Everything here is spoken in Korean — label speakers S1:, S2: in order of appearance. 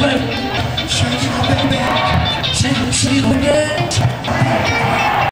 S1: baby. Shake, shake it, baby. Shake it, baby.